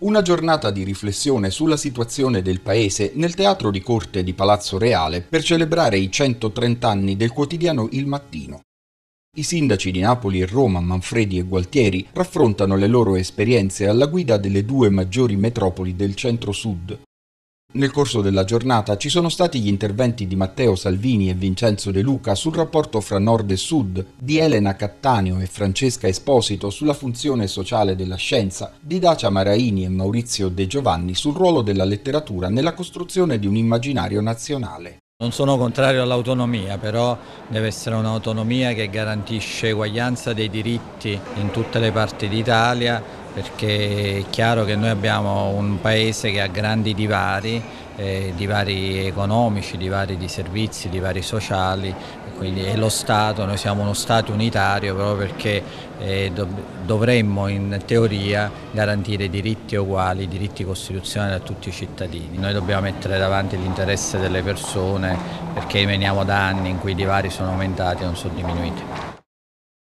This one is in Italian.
Una giornata di riflessione sulla situazione del paese nel teatro di corte di Palazzo Reale per celebrare i 130 anni del quotidiano Il Mattino. I sindaci di Napoli e Roma, Manfredi e Gualtieri, raffrontano le loro esperienze alla guida delle due maggiori metropoli del centro-sud, nel corso della giornata ci sono stati gli interventi di Matteo Salvini e Vincenzo De Luca sul rapporto fra nord e sud, di Elena Cattaneo e Francesca Esposito sulla funzione sociale della scienza, di Dacia Maraini e Maurizio De Giovanni sul ruolo della letteratura nella costruzione di un immaginario nazionale. Non sono contrario all'autonomia, però deve essere un'autonomia che garantisce eguaglianza dei diritti in tutte le parti d'Italia perché è chiaro che noi abbiamo un paese che ha grandi divari, eh, divari economici, divari di servizi, divari sociali, quindi è lo Stato, noi siamo uno Stato unitario proprio perché eh, dov dovremmo in teoria garantire diritti uguali, diritti costituzionali a tutti i cittadini. Noi dobbiamo mettere davanti l'interesse delle persone perché veniamo da anni in cui i divari sono aumentati e non sono diminuiti.